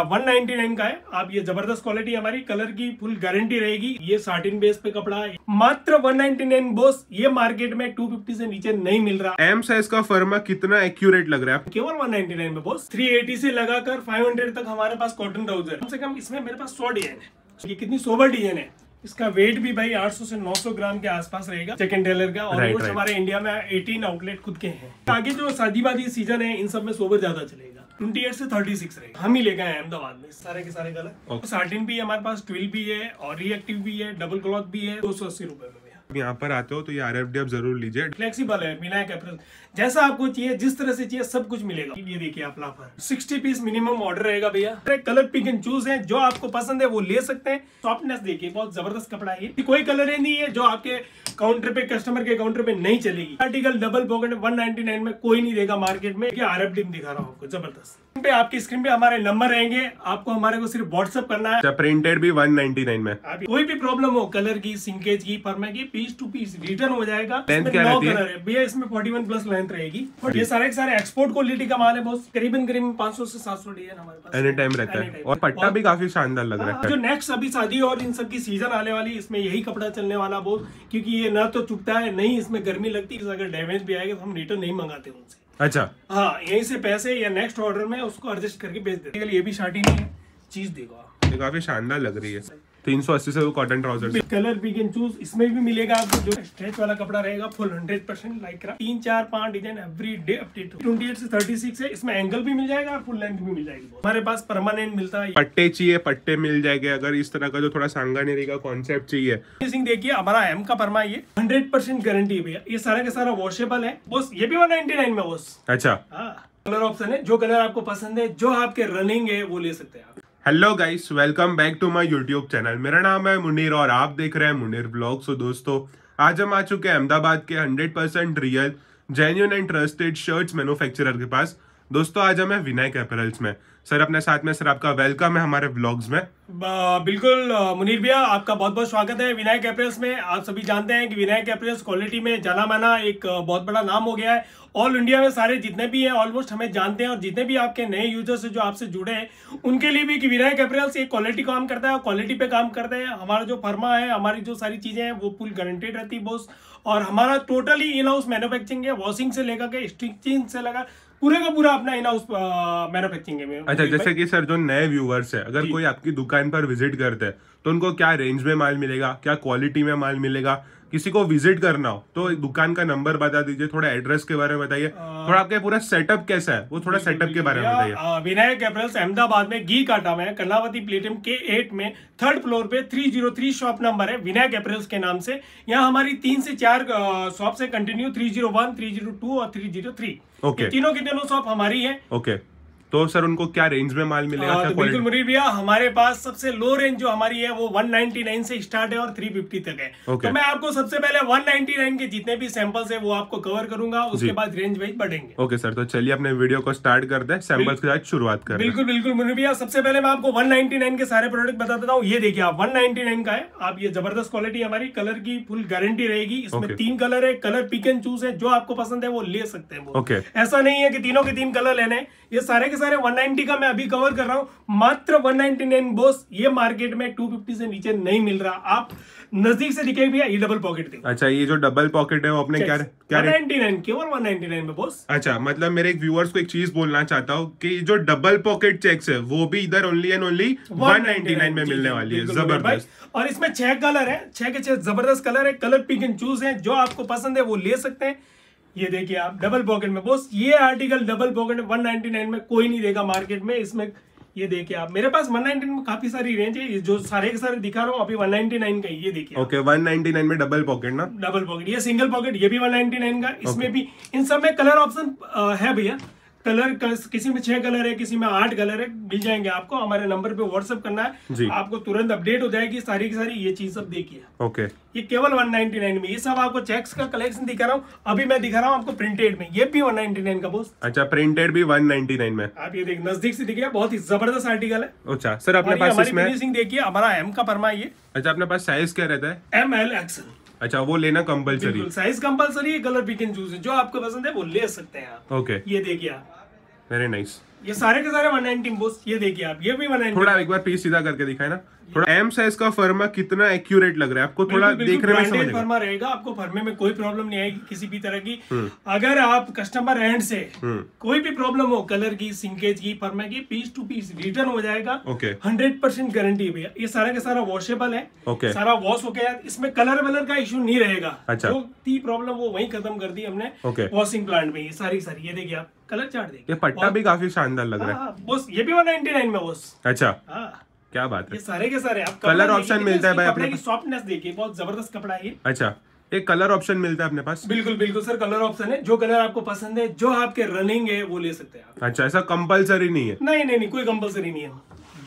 One ninety nine का है। आप ये ज़बरदस्त क्वालिटी हमारी। कलर की फुल गारंटी रहेगी। ये साटिन बेस पे कपड़ा है। मात्र वन नाइनटी नाइन बोस ये मार्केट में टू फिफ्टी से नीचे नहीं मिल रहा। एम साइज़ का फर्मा कितना एक्यूरेट लग रहा है? केवल 199 में बोस थ्री एटी से लगाकर 500 तक हमारे पास कॉटन ट्राउज़र कम से कम इसमें मेरे पास सौ डिज़ाइन है। ये कितनी सोबर डिज़ाइन है। इसका वेट भी भाई 800 से 900 ग्राम के आसपास रहेगा। सेकंड टेलर का। और Right, right. हमारे इंडिया में 18 आउटलेट खुद के हैं। आगे जो शादी वादी सीज़न है इन सब में सोबर ज़्यादा चलेगा। 28 से थर्टी सिक्स रहे हम ही ले गए अहमदाबाद में। सारे के सारे कलर. सार्टिन भी है हमारे पास ट्विल भी है और रिएक्टिव भी है डबल क्लॉथ भी है दो सौ अस्सी रुपए में। यहाँ पर आते हो तो ये आर एफ़ डी आप ज़रूर लीजिए। फ्लेक्सिबल है विनायक अप्रैल जैसा आपको चाहिए, जिस तरह से चाहिए, सब कुछ मिलेगा। ये देखिए आप लाफर 60 पीस मिनिमम ऑर्डर रहेगा भैया। कलर पिक एंड चूज़ है, जो आपको पसंद है वो ले सकते हैं। सॉफ्टनेस देखिए, बहुत ज़बरदस्त कपड़ा है कोई कलर ही नहीं है जो आपके काउंटर पे कस्टमर के काउंटर पे नहीं चलेगी। आर्टिकल डबल पॉकेट 199 में कोई नहीं देगा मार्केट में। आर दिखा रहा हूँ आपको, ज़बरदस्त। पे आपकी स्क्रीन पे हमारे नंबर रहेंगे। आपको हमारे को सिर्फ़ व्हाट्सअप करना है। अच्छा प्रिंटेड भी 199 में। कोई भी प्रॉब्लम हो कलर की सिंकेज की फर्मा की पीस टू पीस रिटर्न हो जाएगा। इसमें क्या रहती है? कलर है। भैया इसमें 41 प्लस लेंथ रहेगी। और ये सारे सारे एक्सपोर्ट क्वालिटी का माल है बहुत करीबन करीबन 500 से 700 डिज़ाइन हमारे पास। एनी टाइम रहता है। और पट्टा भी काफ़ी शानदार लग रहा हाँ, जो है नेक्स्ट अभी शादी और इन सब की सीज़न आने वाली इसमें यही कपड़ा चलने वाला बहुत क्योंकि ये न तो चुपता है नहीं इसमें गर्मी लगती। है अगर डैमेज भी आएगा तो हम रिटर्न नहीं मंगाते उनसे। अच्छा। हाँ यहीं से पैसे या नेक्स्ट ऑर्डर में उसको एडजस्ट करके भेज देते ये भी शार्टी नहीं है चीज़ देखो आप। काफ़ी शानदार लग रही है। 380 से वो कॉटन ट्राउज़र कलर भी कैन चूज़ इसमें भी मिलेगा आपको जो स्ट्रेच वाला कपड़ा रहेगा फुल हंड्रेड परसेंट लाइक तीन चार पाँच design every day update twenty eight से थर्टी सिक्स है इसमें एंगल भी मिल जाएगा और फुल लेंथ भी मिल जाएगी। हमारे पास परमानेंट मिलता है। पट्टे चाहिए पट्टे मिल जाएँगे। अगर इस तरह का जो थोड़ा सांगानेरी का कॉन्सेप्ट चाहिए। फिनिशिंग देखिए हमारा एम का परमा ये हंड्रेड परसेंट गारंटी है भैया। ये सारा का सारा वॉशेबल है। बॉस ये भी वन नाइनटी नाइन में बॉस अच्छा। हाँ कलर ऑप्शन है। जो कलर आपको पसंद है जो आपके रनिंग है वो ले सकते हैं आप। Hello guys welcome back to my YouTube channel मेरा नाम है मुनीर और आप देख रहे हैं मुनीर ब्लॉग सो दोस्तों, आज हम आ चुके हैं अहमदाबाद के 100% real genuine and trusted shirts manufacturer के पास। दोस्तों, आज हम विनायक अपैरल्स में। सर, अपने साथ में सर, आपका वेलकम है हमारे व्लॉग्स में। बिल्कुल मुनीर भैया, आपका बहुत बहुत स्वागत है विनायक एप्रेस में। आप सभी जानते हैं कि विनायक एप्रेस क्वालिटी में जाना माना एक बहुत बड़ा नाम हो गया है। ऑल इंडिया में सारे जितने भी हैं ऑलमोस्ट हमें जानते हैं और जितने भी आपके नए यूज़र्स जो आपसे जुड़े हैं उनके लिए भी कि विनायक एप्रेल्स एक क्वालिटी काम करता है और क्वालिटी पे काम करते हैं। हमारा जो फर्मा है हमारी जो सारी चीज़ें हैं वो फुल गारंटेड रहती है बॉस और हमारा टोटली इन हाउस मैन्युफैक्चरिंग है वॉशिंग से लेकर के स्टिचिंग से लगा पूरे का पूरा अपना इन हाउस मैन्युफैक्चरिंग है अच्छा जैसे कि सर जो नए व्यूवर्स है अगर कोई आपकी दुकान पर विज़िट करते हैं तो उनको क्या रेंज में माल मिलेगा? क्या क्वालिटी में माल मिलेगा? किसी को विज़िट करना हो तो दुकान का नंबर बता दीजिए थोड़ा एड्रेस के बारे में बताइए। थोड़ा आपके पूरा सेटअप कैसा है? वो थोड़ा सेटअप के बारे में बताइए। विनायक एप्रेल्स अहमदाबाद में घी काटा में कर्नावती प्लेटियम के एट में थर्ड फ्लोर पे 303 शॉप नंबर है विनायक एप्रेल्स के नाम से। यहाँ हमारी तीन से चार शॉप से कंटिन्यू 301, 302 और 303 Okay. ये तीनों की तीनों शॉप हमारी है? ओके तो सर उनको क्या रेंज में माल मिलेगा? हाँ, क्या तो बिल्कुल मुनीर भैया हमारे पास सबसे लो रेंज जो हमारी है वो 199 से स्टार्ट है और 350 तक है। Okay. तो मैं आपको सबसे पहले 199 के जितने भी सैंपल्स है वो आपको कवर करूँगा उसके बाद रेंज वाइज बढ़ेंगे। ओके सर तो चलिए अपने वीडियो को स्टार्ट करते हैं। सैंपल्स के साथ शुरुआत करते हैं। बिल्कुल बिल्कुल मुनीर भैया सबसे पहले मैं आपको 199 के सारे प्रोडक्ट बता देता हूँ। ये देखिए आप वन का है। आप ये ज़बरदस्त क्वालिटी हमारी कलर की फुल गारंटी रहेगी। इसमें तीन कलर है कलर पिक एंड चूज़ है जो आपको पसंद है वो ले सकते हैं ऐसा नहीं है कि तीनों के तीन कलर लेने ये सारे के सारे 190 का मैं अभी कवर कर रहा हूँ। मात्र 199 बोस ये मार्केट में 250 से नीचे नहीं मिल रहा। आप नज़दीक से दिखेगी भैया ये डबल पॉकेट देखो। अच्छा ये जो डबल पॉकेट है वो अपने क्या क्या रेट 199 केवल 199 में बोस अच्छा मतलब मेरे एक व्यूअर्स को एक चीज़ बोलना चाहता हूँ कि जो डबल पॉकेट चेक्स है वो भी इधर ओनली एंड ओनली 199 में मिलने वाली है। ज़बरदस्त। और इसमें छह कलर है छह के छह ज़बरदस्त कलर है कलर पिक एंड चूज़ है जो आपको पसंद है वो ले सकते हैं। ये देखिए आप डबल पॉकेट में। बोस ये आर्टिकल डबल पॉकेट में 199 में कोई नहीं देगा मार्केट में। इसमें ये देखिए आप मेरे पास 199 में काफ़ी सारी रेंज है। जो सारे के सारे दिखा रहा हूँ अभी 199 का ये देखिए ओके 199 में डबल पॉकेट ना? डबल पॉकेट ये सिंगल पॉकेट ये भी 199 का। इसमें okay. भी इन सब में कलर ऑप्शन है भैया। कलर किसी में छह कलर है किसी में आठ कलर है मिल जाएँगे आपको। हमारे नंबर पे व्हाट्सअप करना। है। आपको तुरंत अपडेट हो जाएगी सारी की सारी ये चीज़ सब देखिए। ओके। ये केवल 199 में। ये सब आपको चेक्स का कलेक्शन दिखा रहा हूँ। अभी मैं दिखा रहा हूँ आपको प्रिंटेड में। ये भी 199 का बोस अच्छा प्रिंटेड भी 199 में। आप ये देख नज़दीक से दिखे बहुत ही ज़बरदस्त आर्टिकल है। अच्छा सर अपने पास इसमें देखिए हमारा एम का परमा ये। अच्छा अपने पास साइज़ क्या रहता है? एम एल एक्सल अच्छा वो लेना कंपलसरी साइज़ कंपलसरी है कलर पिक एंड चूज़ है। जो आपको पसंद है वो ले सकते हैं आप। ओके ये देखिए आप। वेरी नाइस ये सारे के सारे 190 बोस ये देखिए आप। ये भी 190 थोड़ा एक बार पीस सीधा करके दिखाए ना। थोड़ा एम साइज़ का फर्मा कितना एक्यूरेट लग रहा है? आपको थोड़ा देखने में समझ फर्मा रहेगा आपको फर्मे में कोई प्रॉब्लम नहीं आएगी किसी भी तरह की। हम्म। अगर आप कस्टमर एंड से हम्म। कोई भी प्रॉब्लम हो कलर की सिंकेज की फर्मे की पीस टू पीस रिटर्न हो जाएगा। ओके हंड्रेड परसेंट गारंटी है भैया। ये सारा का सारा वॉशेबल है। ओके सारा वॉश हो गया। इसमें कलर वलर का इश्यू नहीं रहेगा। अच्छा। जो थी प्रॉब्लम वो वही खत्म कर दी हमने वॉशिंग प्लांट में। ये सारी सारी ये देखिए आप। कलर चार्ट देखिए। पट्टा भी काफ़ी शानदार लग रहा है हाँ, बॉस ये भी 199 में बॉस। अच्छा। हाँ। क्या बात है? ये सारे के सारे आप option देखिए, मिलता है भाई अपने की सॉफ्टनेस देखिए बहुत ज़बरदस्त कपड़ा है अच्छा एक कलर ऑप्शन मिलता है अपने पास। बिल्कुल बिल्कुल सर कलर ऑप्शन है। जो कलर आपको पसंद है जो आपके रनिंग है वो ले सकते हैं आप। अच्छा ऐसा कंपलसरी नहीं है। नहीं नहीं नहीं कोई कंपलसरी नहीं है।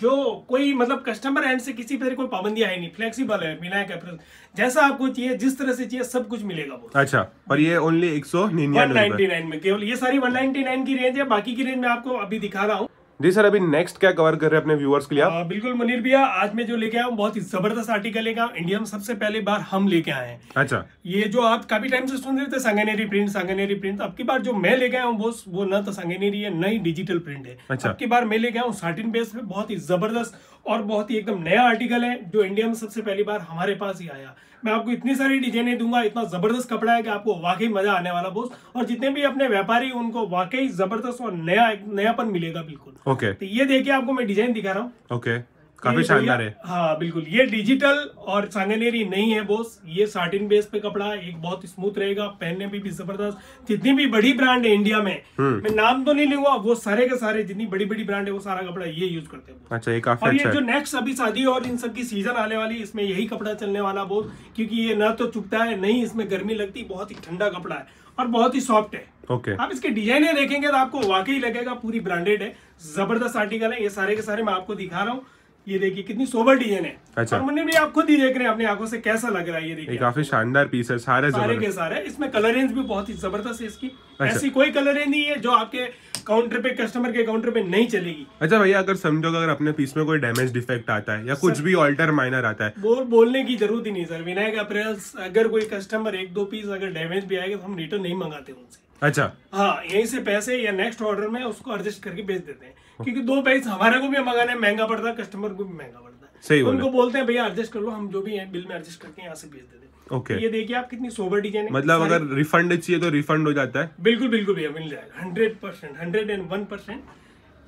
जो कोई मतलब कस्टमर एंड से किसी तरह कोई पाबंदी है नहीं फ्लेक्सिबल है विनायक अप्रैल जैसा आपको चाहिए जिस तरह से चाहिए सब कुछ मिलेगा वो। अच्छा और ये ओनली एक सौ निन्यानवे रुपए। 199 में केवल ये सारी 199 की रेंज है बाकी की रेंज में आपको अभी दिखा रहा हूँ। जी सर अभी नेक्स्ट क्या कवर कर रहे हैं अपने व्यूअर्स के लिए आप? आ, बिल्कुल मनीर भैया आज मैं जो लेके आया हूँ बहुत ही ज़बरदस्त आर्टिकल लेके आया इंडिया में सबसे पहले बार हम लेके आए हैं। अच्छा। ये जो आप काफ़ी टाइम से सुन रहे थे संगनेरी प्रिंट संगनेरी प्रिंट अब की बार जो मैं लेके आया हूँ वो वो न तो संगनेरी है न ही डिजिटल प्रिंट है। अच्छा। अब की बार मैं लेके आया हूँ साटिन बेस पे बहुत ही ज़बरदस्त और बहुत ही एकदम नया आर्टिकल है जो इंडिया में सबसे पहली बार हमारे पास ही आया। मैं आपको इतनी सारी डिजाइनें दूँगा इतना ज़बरदस्त कपड़ा है कि आपको वाकई मज़ा आने वाला बोस और जितने भी अपने व्यापारी उनको वाकई ज़बरदस्त और नया नयापन मिलेगा बिल्कुल। Okay okay. तो ये देखिए आपको मैं डिज़ाइन दिखा रहा हूँ। ओके काफ़ी शानदार है। हाँ बिल्कुल। ये डिजिटल और सांगनेरी नहीं है बोस ये साटिन बेस पे कपड़ा है, एक बहुत स्मूथ रहेगा पहनने में भी ज़बरदस्त। जितनी भी बड़ी ब्रांड है इंडिया में हम्म। मैं नाम तो नहीं लूँगा वो सारे के सारे जितनी बड़ी बड़ी ब्रांड है वो सारा कपड़ा ये यूज़ करते हैं अच्छा ये काफ़ी और ये अच्छा जो नेक्स्ट अभी शादी और इन सब की सीज़न आने वाली इसमें यही कपड़ा चलने वाला बहुत क्योंकि ये न तो चुपता है नहीं इसमें गर्मी लगती बहुत ही ठंडा कपड़ा है और बहुत ही सॉफ्ट है। ओके। आप इसके डिजाइने देखेंगे तो आपको वाकई लगेगा पूरी ब्रांडेड है। ज़बरदस्त आर्टिकल है ये सारे के सारे मैं आपको दिखा रहा हूँ। ये देखिए कितनी सोबर डिज़ाइन है। अच्छा। और मैंने भी आप खुद ही देख रहे हैं अपनी आँखों से कैसा लग रहा है ये देखिए। काफ़ी शानदार पीस है सारे सारे के सारे इसमें कलर रेंज भी बहुत ही ज़बरदस्त है इसकी। अच्छा। ऐसी कोई कलर रेंज नहीं है जो आपके काउंटर पे कस्टमर के काउंटर पे नहीं चलेगी। अच्छा भैया अगर समझो अगर अपने पीस में कोई डैमेज डिफेक्ट आता है या कुछ भी ऑल्टर माइनर आता है। बोल बोलने की ज़रूरत ही नहीं सर। विनायक अप्रैल्स अगर कोई कस्टमर एक दो पीस अगर डैमेज भी आएगा तो हम रिटर्न नहीं मंगाते उनसे। अच्छा। हाँ यहीं से पैसे या नेक्स्ट ऑर्डर में उसको एडजस्ट करके भेज देते हैं। क्योंकि दो पीस हमारे को भी मंगाने महँगा पड़ता है कस्टमर को भी महँगा पड़ता है। सही तो उनको बोलते हैं भैया एडजस्ट कर लो हम जो भी है बिल में एडजस्ट करके यहाँ से भेज देते हैं। ओके ये देखिए आप कितनी सोबर डिज़ाइन है मतलब अगर रिफंड चाहिए तो रिफंड हो जाता है। बिल्कुल बिल्कुल भैया मिल जाएगा। Hundred percent hundred and one percent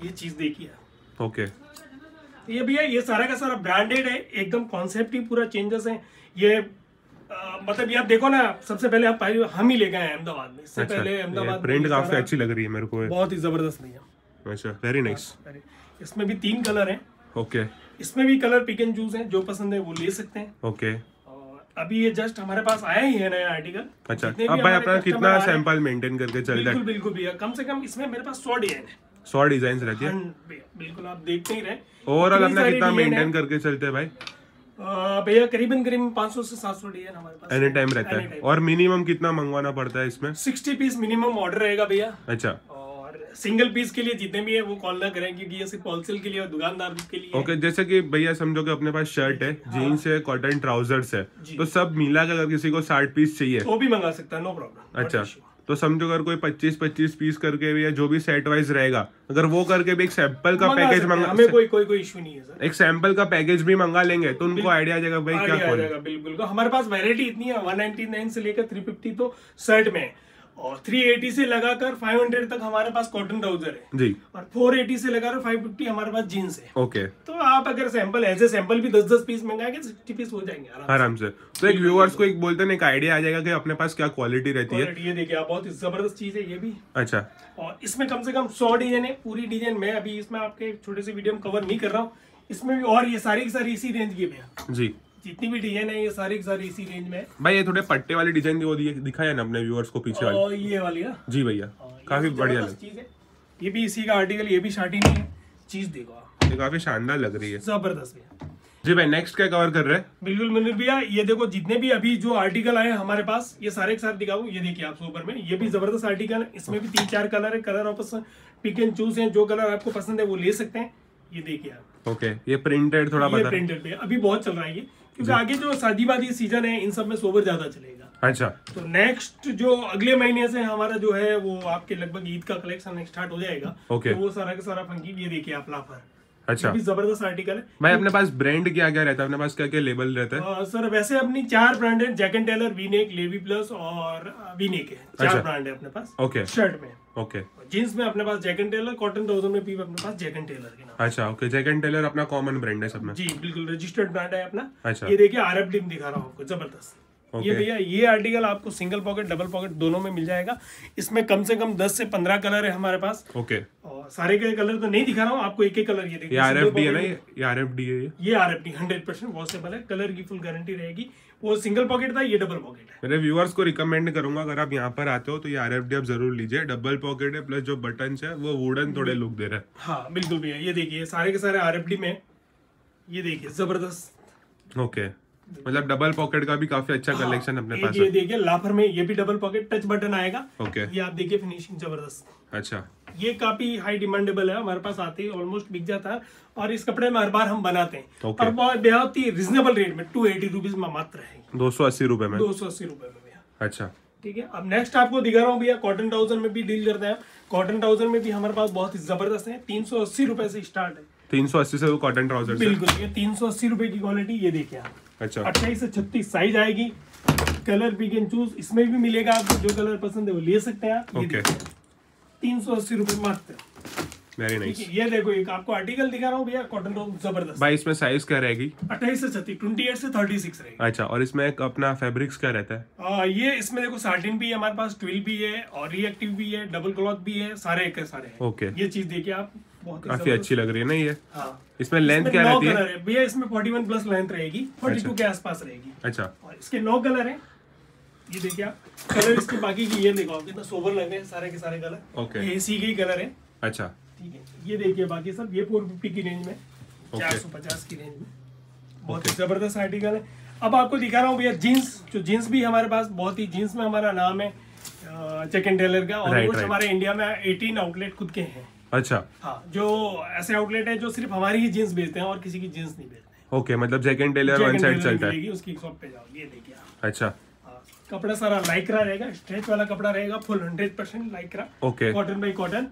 ये चीज़ देखिए आप। ओके ये भैया ये सारा का सारा ब्रांडेड है एकदम कॉन्सेप्ट ही पूरा चेंजेस है। ये अ, मतलब ये आप देखो ना सबसे पहले आप हम ही आए हैं अहमदाबाद में। इससे अच्छा पहले अहमदाबाद प्रिंट काफ़ी अच्छी लग रही है मेरे को बहुत ही ज़बरदस्त भैया। अच्छा वेरी नाइस अरे, इसमें भी तीन कलर हैं। ओके इसमें भी कलर पिक एंड चूज़ हैं जो पसंद है वो ले सकते हैं। ओके और अभी ये जस्ट हमारे पास आया ही है नया आर्टिकल अच्छा अब भाई अपना कितना हैं, सैंपल मेंटेन करके चल रहा है? बिल्कुल भैया कम से कम इसमें मेरे पास सौ डिज़ाइन है। सौ डिज़ाइन रहती है? बिल्कुल आप देखते ही रहे। ओवरऑल अपना कितना मेंटेन करके चलते हैं भाई? भैया करीबन करीबन 500 से 700 डिज़ाइन हमारे पास एनी टाइम रहता है। और मिनिमम कितना मंगवाना पड़ता है इसमें? 60 पीस मिनिमम ऑर्डर रहेगा भैया। अच्छा। सिंगल पीस के लिए जितने भी है वो कॉल ना करें क्योंकि ये सिर्फ़ होलसेल के लिए और दुकानदार के लिए है। ओके जैसे कि भैया समझो कि अपने पास शर्ट है जीन्स है कॉटन ट्राउजर्स है तो सब मिला के अगर किसी को साठ पीस चाहिए। वो भी मंगा सकता है नो प्रॉब्लम अच्छा तो समझो अगर कोई 25 25 पीस करके भी या जो भी सेट वाइज रहेगा अगर वो करके भी एक सैंपल का पैकेज मंगा हमें कोई कोई कोई इशू नहीं है सर एक सैंपल का पैकेज भी मंगा लेंगे तो उनको आइडिया आ जाएगा भाई क्या जाएगा बिल्कुल। हमारे पास वैरायटी इतनी है 199 से लेकर 350 तो शर्ट में है। और 380 से लगाकर 500 तक हमारे पास कॉटन ट्राउज़र है। जी। और 480 से लगाकर 550 हमारे पास जीन्स है। ओके तो आप अगर सैंपल एज ए सैंपल भी 10 10 पीस मंगाएँगे 60 पीस हो जाएँगे आराम आराम से। तो एक व्यूअर्स को एक बोलते हैं एक आइडिया आ जाएगा कि अपने पास क्या क्वालिटी रहती है। ये देखिए आप बहुत ही ज़बरदस्त चीज़ है ये भी। अच्छा। और इसमें कम से कम सौ डिज़ाइन है पूरी डिज़ाइन में अभी इसमें आपके छोटे से वीडियो में कवर नहीं कर रहा हूँ। इसमें भी और ये सारी की सारी इसी रेंज की भैया जी। जितनी भी डिज़ाइन है ये सारी की सारी इसी रेंज में है। भाई ये थोड़े पट्टे वाली डिज़ाइन वो दिए- दिखाया ना अपने व्यूअर्स को पीछे वाली। ये वाली ना? जी भैया हाँ, काफ़ी बढ़िया चीज़ है। ये भी इसी का आर्टिकल ये भी शार्टी नहीं है। चीज़ देखो आप। ये काफ़ी शानदार लग रही है। ज़बरदस्त भैया। जी भाई नेक्स्ट क्या कवर कर रहे हैं? बिल्कुल मुनीर भैया ये देखो जितने भी अभी जो आर्टिकल आए हमारे पास ये सारे के साथ दिखाऊँ। ये देखिए आप ऊपर में ये भी ज़बरदस्त आर्टिकल है। इसमें भी तीन चार कलर है। Colour option pick and choose है। जो कलर आपको पसंद है वो ले सकते हैं। ये देखिए आप। ओके ये प्रिंटेड थोड़ा ये प्रिंटेड पे अभी बहुत चल रहा है ये। क्योंकि आगे जो शादी वादी सीज़न है इन सब में सोबर ज़्यादा चलेगा। अच्छा। तो नेक्स्ट जो अगले महीने से हमारा जो है वो आपके लगभग ईद का कलेक्शन स्टार्ट हो जाएगा। Okay. तो वो सारा का सारा फंकी ये देखिए आप लाफर। अच्छा। भी ज़बरदस्त आर्टिकल है। भाई अपने पास ब्रांड क्या क्या रहता है? अपने पास क्या क्या लेबल रहता है? सर वैसे अपनी चार ब्रांड है Jack and Taylor V neck Levi plus और वीनेक है। चार अच्छा। ब्रांड है अपने पास। ओके शर्ट में। ओके जींस में अपने पास Jack and Taylor cotton trouser में भी अपने पास जैक एंड टेलर के नाम। अच्छा ओके जैक एंड टेलर अपना कॉमन ब्रांड है सब में। जी बिल्कुल रजिस्टर्ड ब्रांड है अपना। अच्छा। ये देखिए आर एफ़ डी दिखा रहा हूँ आपको ज़बरदस्त। ये भैया ये आर्टिकल आपको सिंगल पॉकेट डबल पॉकेट दोनों में मिल जाएगा। इसमें कम से कम 10 से 15 कलर है हमारे पास। ओके और सारे के कलर तो नहीं दिखा रहा हूँ आपको एक एक कलर ये ये आर एफ़ डी है ना ये? आर एफ़ डी है ये? ये R F D hundred percent washable है कलर की फुल गारंटी रहेगी। वो सिंगल पॉकेट था ये डबल पॉकेट है। मेरे व्यूअर्स को रिकमेंड करूँगा अगर आप यहाँ पर आते हो तो ये आर एफ़ डी आप ज़रूर लीजिए। डबल पॉकेट है प्लस जो बटन है वो वुडन थोड़े लुक दे रहे हाँ। बिल्कुल भैया ये देखिए सारे के सारे आर एफ़ डी में ये देखिए ज़बरदस्त। हैं ओके मतलब डबल पॉकेट का भी काफ़ी अच्छा कलेक्शन अपने एक पास ये है देखिए लाफर में ये भी डबल पॉकेट टच बटन आएगा। ओके। ये आप देखिए फिनिशिंग ज़बरदस्त। अच्छा। ये काफ़ी हाई डिमांडेबल है हमारे पास आते ही ऑलमोस्ट बिक जाता है और इस कपड़े में हर बार हम बनाते हैं। Okay. और बहुत बहुत ही रिजनेबल रेट में टू एटी रुपीज़ में मात्र है दो सौ अस्सी रुपए में? दो सौ अस्सी रुपए में भैया। अच्छा। ठीक है अब नेक्स्ट आपको दिखा रहा हूँ भैया कॉटन ट्राउज़र में भी डील करते हैं। कॉटन ट्राउज़र में भी हमारे पास बहुत ही ज़बरदस्त है तीन सौ अस्सी रुपए से स्टार्ट है। तीन सौ अस्सी से कॉटन ट्राउज़र बिल्कुल ये तीन सौ अस्सी रुपए की क्वालिटी ये देखिए आप। अच्छा। अट्ठाईस से छत्तीस साइज़ आएगी। कलर पिक एंड चूज़ इसमें भी मिलेगा आपको जो कलर पसंद है वो ले सकते हैं आप। तीन सौ अस्सी रुपए मात्र वेरी नाइस है, ये देखो एक आपको आर्टिकल दिखा रहा हूँ भैया कॉटन टॉप ज़बरदस्त। भाई इसमें साइज़ क्या रहेगी? अट्ठाईस से छत्तीस ट्वेंटी एट से थर्टी सिक्स रहेगा। अच्छा और इसमें एक अपना फैब्रिक्स क्या रहता है? आ, ये इसमें देखो सार्टिन भी है हमारे पास ट्विल भी है और रिएक्टिव भी है डबल क्लॉथ भी है सारे के सारे ओके ये चीज़ देखिए आप। काफ़ी अच्छी लग रही है ना ये? हाँ। इसमें लेंथ क्या रहती है? भैया इसमें फोर्टी वन प्लस लेंथ रहेगी फोर्टी टू के आसपास रहेगी। अच्छा। और इसके नौ कलर हैं। ये देखिए आप कलर इसके बाकी की ये देखो आप कितना सोबर लग रहे हैं सारे के सारे कलर ओके ये इसी के कलर है। अच्छा। ठीक है। ये देखिए बाकी सब ये फोर फिफ्टी की रेंज में चार सौ पचास की रेंज में। बहुत ही ज़बरदस्त आर्टिकल है। अब आपको दिखा रहा हूँ भैया जीन्स जो जीन्स भी हमारे पास बहुत ही जीन्स में हमारा नाम है चेक एंड टेलर का। और. हमारे इंडिया में 18 आउटलेट खुद के हैं। अच्छा। हाँ जो ऐसे आउटलेट है जो सिर्फ़ हमारी ही जीन्स बेचते हैं और किसी की जीन्स नहीं बेचते। ओके मतलब Jack and Taylor one side चलता है। उसकी शॉप पे जाओ ये देखिए आप। अच्छा। हाँ, कपड़ा सारा लाइक्रा रहेगा स्ट्रेच वाला कपड़ा रहेगा full hundred percent lycra okay cotton by cotton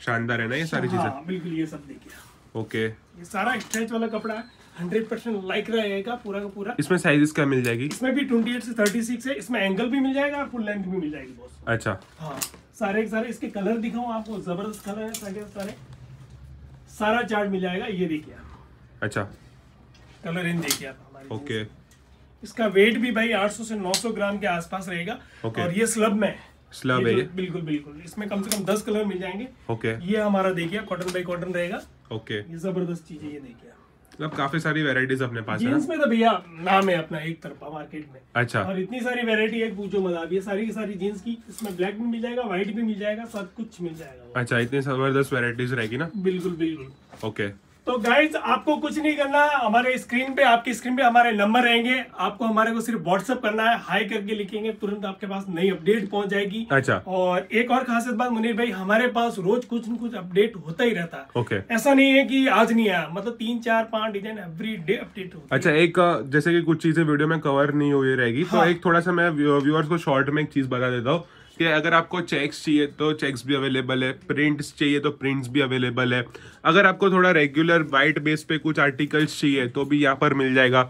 शानदार है ना ये सारी चीज़ें? हाँ बिल्कुल ये सब देखिए ओके ये सारा स्ट्रेच वाला कपड़ा हंड्रेड परसेंट लाइक रहेगा पूरा का पूरा। इसमें साइजेस क्या मिल जाएगी? इसमें भी ट्वेंटी एट से थर्टी सिक्स है इसमें एंगल भी मिल जाएगा और फुल लेंथ भी मिल जाएगी बॉस अच्छा। हाँ। सारे के सारे इसके कलर दिखाऊँ आपको ज़बरदस्त कलर है सारे सारे। सारा चार्ट मिल जाएगा ये देखिए अच्छा। कलर इन देखिए आप ओके इसका वेट भी भाई 800 से 900 ग्राम के आसपास रहेगा। Okay. और ये स्लब में है। स्लब है बिल्कुल बिल्कुल। इसमें कम से कम 10 कलर मिल जाएँगे। ओके ये हमारा देखिए कॉटन बाई कॉटन रहेगा। ओके ये ज़बरदस्त चीज़ है ये देखिए मतलब काफ़ी सारी वेराइटीज अपने पास है जीन्स में तो भैया नाम है अपना एक तरफा मार्केट में। अच्छा। और इतनी सारी वेरायटी है पूछो मज़ा आप ये सारी की सारी जीन्स की इसमें ब्लैक भी मिल जाएगा व्हाइट भी मिल जाएगा सब कुछ मिल जाएगा। अच्छा इतनी ज़बरदस्त वेराइटीज रहेगी ना? बिल्कुल बिल्कुल। ओके तो गाइज़ आपको कुछ नहीं करना है हमारे स्क्रीन पे आपकी स्क्रीन पे हमारे नंबर रहेंगे। आपको हमारे को सिर्फ़ व्हाट्सअप करना है हाई करके लिखेंगे तुरंत आपके पास नई अपडेट पहुँच जाएगी। अच्छा। और एक और खासियत बात मुनीर भाई हमारे पास रोज कुछ न कुछ अपडेट होता ही रहता। है ओके ऐसा नहीं है कि आज नहीं आया मतलब तीन चार पाँच डिज़ाइन एवरी डे अपडेट होती है। अच्छा एक जैसे की कुछ चीज़ें वीडियो में कवर नहीं हुई रहेगी तो हाँ। एक थोड़ा सा मैं व्यूअर्स को शॉर्ट में एक चीज़ बता देता हूँ। कि अगर आपको चेक्स चाहिए तो चेक्स भी अवेलेबल है प्रिंट्स चाहिए तो प्रिंट्स भी अवेलेबल है। अगर आपको थोड़ा रेगुलर वाइट बेस पे कुछ आर्टिकल्स चाहिए तो भी यहाँ पर मिल जाएगा।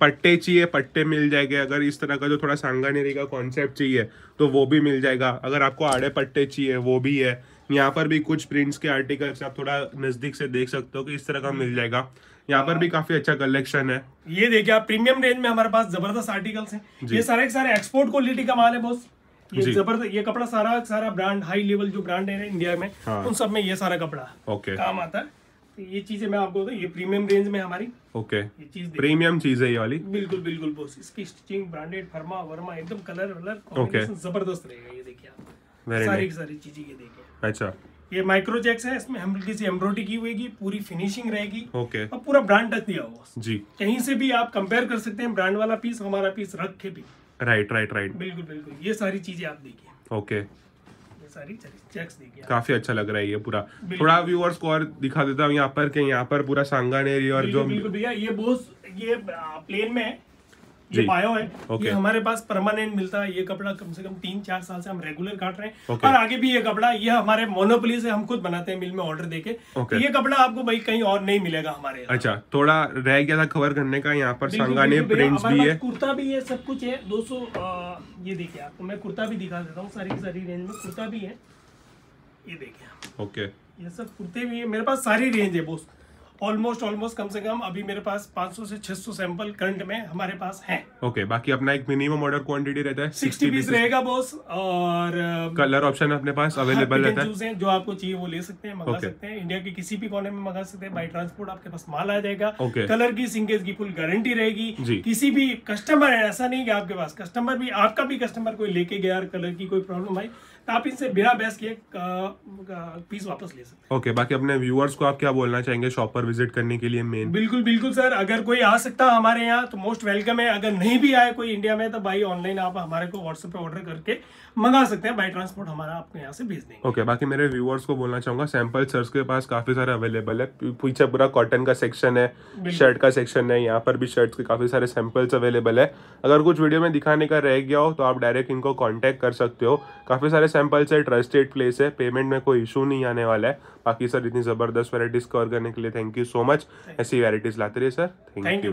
पट्टे चाहिए पट्टे मिल जाएँगे। अगर इस तरह का जो थोड़ा सांगानेरी का कॉन्सेप्ट चाहिए तो वो भी मिल जाएगा। अगर आपको आड़े पट्टे चाहिए वो भी है। यहाँ पर भी कुछ प्रिंट्स के आर्टिकल्स आप थोड़ा नज़दीक से देख सकते हो कि इस तरह का मिल जाएगा। यहाँ पर भी काफ़ी अच्छा कलेक्शन है। ये देखिए आप प्रीमियम रेंज में हमारे पास ज़बरदस्त आर्टिकल्स हैं। ये सारे सारे एक्सपोर्ट क्वालिटी का माल है बॉस ये ज़बरदस्त ये कपड़ा सारा सारा ब्रांड हाई लेवल जो ब्रांड है इंडिया में हाँ। उन सब में ये सारा कपड़ा ओके। काम आता है। तो ये चीज़ें मैं आपको ये प्रीमियम रेंज में हमारी ओके। ये चीज़ प्रीमियम चीज़ है ये वाली? बिल्कुल बिल्कुल बॉस इसकी स्टिचिंग ब्रांडेड फर्मा वर्मा एकदम कलर वलर कॉम्बिनेशन ज़बरदस्त रहेगा ये देखिए आप। सारी सारी चीज़ें ये देखिए। अच्छा। ये माइक्रो चेक्स है इसमें हम किसी एम्ब्रॉयडरी की हुएगी पूरी फिनिशिंग रहेगी। ओके। और पूरा ब्रांड टच दिया हुआ जी। कहीं से भी आप कंपेयर कर सकते हैं ब्रांड वाला पीस हमारा पीस रख के भी। राइट राइट राइट बिल्कुल बिल्कुल। ये सारी चीज़ें आप देखिए। ओके सारी चेक्स देखिए काफ़ी अच्छा लग रहा है ये पूरा। थोड़ा व्यूअर्स को और दिखा देता हूँ यहाँ पर कि यहाँ पर पूरा सांगानेरी और जो बिल्कुल भैया ये बोस ये प्लेन में है। ये बायो है। ओके। ये हमारे पास परमानेंट मिलता है। ये कपड़ा कम से कम तीन चार साल से हम रेगुलर काट रहे हैं। ओके। और आगे भी ये कपड़ा ये हमारे मोनोपोली से हम खुद बनाते हैं मिल में ऑर्डर देके। ओके। ये कपड़ा आपको भाई कहीं और नहीं मिलेगा हमारे अच्छा थोड़ा रह गया था कवर करने का यहाँ पर सांगाने प्रिंट्स भी है। कुर्ता भी है सब कुछ है। दो ये देखिए आपको मैं कुर्ता भी दिखा देता हूँ सारी सारी रेंज में कुर्ता भी है। ये देखिए ओके ये सब कुर्ते भी है। मेरे पास सारी रेंज है बोस ऑलमोस्ट ऑलमोस्ट कम से कम अभी मेरे पास 500 से 600 सैंपल करंट में हमारे पास हैं। ओके okay, बाकी अपना एक मिनिमम ऑर्डर क्वांटिटी रहता है 60 पीस रहेगा बॉस और कलर ऑप्शन अपने पास अवेलेबल रहता है। जो आपको चाहिए वो ले सकते हैं मंगा Okay. सकते हैं। इंडिया के किसी भी कोने में मंगा सकते हैं बाई ट्रांसपोर्ट आपके पास माल आ जाएगा। Okay. कलर की सिंगेज की फुल गारंटी रहेगी। किसी भी कस्टमर है ऐसा नहीं कि आपके पास। कस्टमर भी आपका भी कस्टमर कोई लेके गया कलर की कोई प्रॉब्लम आई तो आप इनसे बिना बहस किए पीस वापस ले सकते हैं। ओके बाकी अपने व्यूअर्स को आप क्या बोलना चाहेंगे शॉप पर विज़िट करने के लिए मेन बिल्कुल बिल्कुल सर अगर कोई आ सकता है हमारे यहाँ तो मोस्ट वेलकम है. अगर नहीं भी आए कोई इंडिया में तो भाई ऑनलाइन आप हमारे को व्हाट्सएप पे ऑर्डर करके मंगा सकते हैं. बाई ट्रांसपोर्ट हमारा आपको यहाँ से भेज देंगे। ओके बाकी मेरे व्यूअर्स को बोलना चाहूँगा सैंपल सर्स के पास काफ़ी सारे अवेलेबल है. पीछे पूरा कॉटन का सेक्शन है शर्ट का सेक्शन है यहाँ पर भी शर्ट्स के काफ़ी सारे सैंपल्स अवेलेबल है. अगर कुछ वीडियो में दिखाने का रह गया हो तो आप डायरेक्ट इनको कांटेक्ट कर सकते हो. काफ़ी सारे सैंपल्स है ट्रस्टेड प्लेस है। पेमेंट में कोई इशू नहीं आने वाला है। बाकी सर इतनी ज़बरदस्त वैराइटीज़ कवर करने के लिए थैंक यू सो मच ऐसी वैराइटीज़ लाते रहिए सर थैंक यू